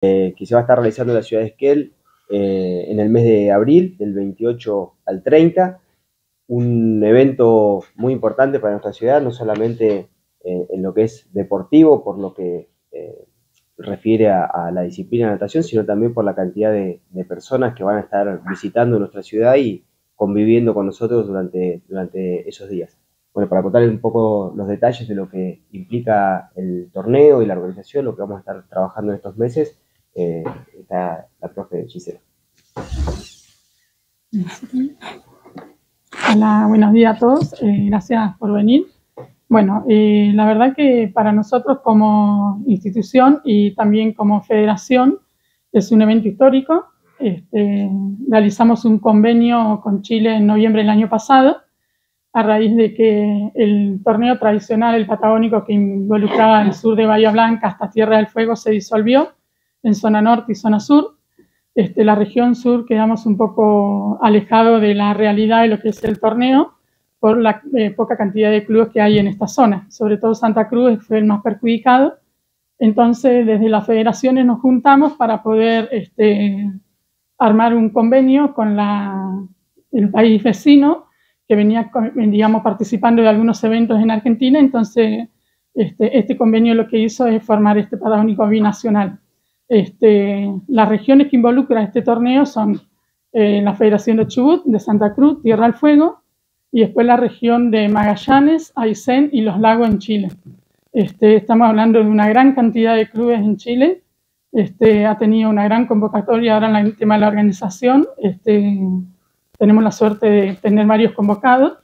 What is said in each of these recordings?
que se va a estar realizando en la ciudad de Esquel en el mes de abril, del 28 al 30. Un evento muy importante para nuestra ciudad, no solamente en lo que es deportivo, por lo que refiere a, la disciplina de natación, sino también por la cantidad de, personas que van a estar visitando nuestra ciudad y conviviendo con nosotros durante, durante esos días. Bueno, para contarles un poco los detalles de lo que implica el torneo y la organización, lo que vamos a estar trabajando en estos meses, eh, está la profe Gisela. Hola, buenos días a todos. Eh, gracias por venir. Bueno, eh, la verdad que para nosotros como institución y también como federación es un evento histórico. Este, realizamos un convenio con Chile en noviembre del año pasado a raíz de que el torneo tradicional, el patagónico que involucraba el sur de Bahía Blanca hasta Tierra del Fuego, se disolvió en zona norte y zona sur. Este, la región sur quedamos un poco alejado de la realidad de lo que es el torneo por la eh, poca cantidad de clubes que hay en esta zona. Sobre todo Santa Cruz fue el más perjudicado. Entonces, desde las federaciones nos juntamos para poder este, armar un convenio con el país vecino que venía, digamos, participando de algunos eventos en Argentina. Entonces, este, este convenio lo que hizo es formar este patagónico binacional. Este, las regiones que involucra este torneo son eh, la Federación de Chubut, de Santa Cruz, Tierra del Fuego, y después la región de Magallanes, Aysén y los lagos en Chile. Este, estamos hablando de una gran cantidad de clubes en Chile. Este, ha tenido una gran convocatoria ahora en el tema de la organización. Este, tenemos la suerte de tener varios convocados.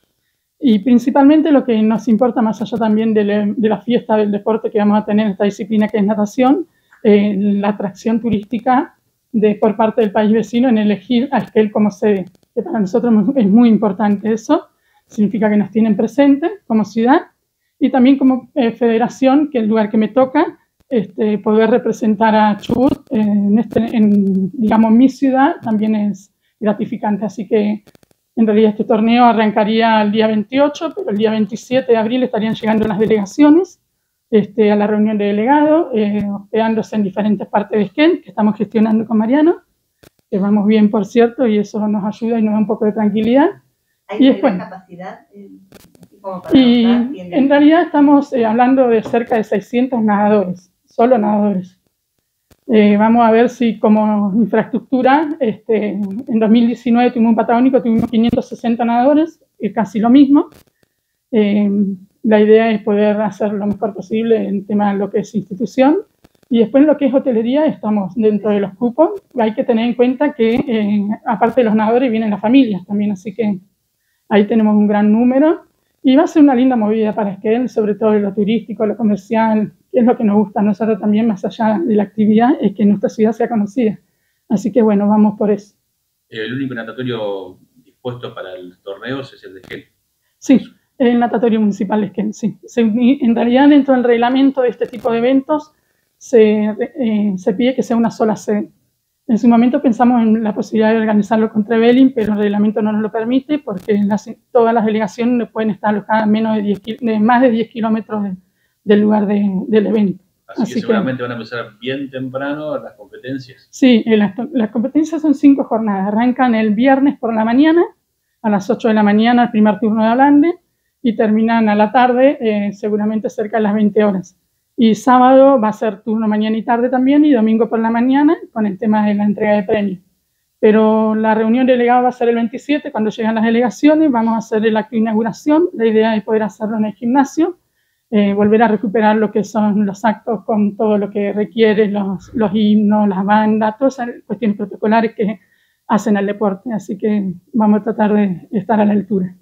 Y principalmente lo que nos importa, más allá también de, la fiesta del deporte que vamos a tener en esta disciplina que es natación, eh, la atracción turística de, por parte del país vecino en elegir a Esquel como sede, que para nosotros es muy importante eso significa que nos tienen presente como ciudad y también como eh, federación, que es el lugar que me toca, este, poder representar a Chubut en, este, en, digamos, mi ciudad también es gratificante. Así que en realidad este torneo arrancaría el día 28, pero el día 27 de abril estarían llegando las delegaciones este, a la reunión de delegados, eh, hospedándose en diferentes partes de Esquel, que estamos gestionando con Mariano, que vamos bien, por cierto, y eso nos ayuda y nos da un poco de tranquilidad. ¿Hay y capacidad? Eh, y en realidad estamos eh, hablando de cerca de 600 nadadores, solo nadadores. Eh, vamos a ver si como infraestructura, este, en 2019 tuvimos un patagónico, tuvimos 560 nadadores, es casi lo mismo. La idea es poder hacer lo mejor posible en tema de lo que es institución. Y después en lo que es hotelería estamos dentro de los cupos. Hay que tener en cuenta que aparte de los nadadores vienen las familias también, así que Ahí tenemos un gran número y va a ser una linda movida para Esquel, sobre todo en lo turístico, lo comercial, que es lo que nos gusta a nosotros también, más allá de la actividad, es que nuestra ciudad sea conocida. Así que bueno, vamos por eso. ¿El único natatorio dispuesto para el torneo es el de Esquel? Sí, el natatorio municipal de Esquel, sí. en realidad, dentro del reglamento de este tipo de eventos, se, eh, se pide que sea una sola sede. En su momento pensamos en la posibilidad de organizarlo con Trevelin, pero el reglamento no nos lo permite porque todas las delegaciones no pueden estar alojadas menos de, 10, de más de 10 kilómetros del lugar del evento. Así, que seguramente van a empezar bien temprano las competencias. Sí, eh, las, competencias son cinco jornadas. Arrancan el viernes por la mañana, a las 8 de la mañana, el primer turno de Ablande, y terminan a la tarde, eh, seguramente cerca de las 20 horas. Y sábado va a ser turno mañana y tarde también y domingo por la mañana con el tema de la entrega de premios. Pero la reunión delegada va a ser el 27 cuando llegan las delegaciones, vamos a hacer el acto de inauguración, la idea es poder hacerlo en el gimnasio, eh, volver a recuperar lo que son los actos con todo lo que requiere, los, los himnos, las bandas, todas esas cuestiones protocolares que hacen al deporte, así que vamos a tratar de estar a la altura.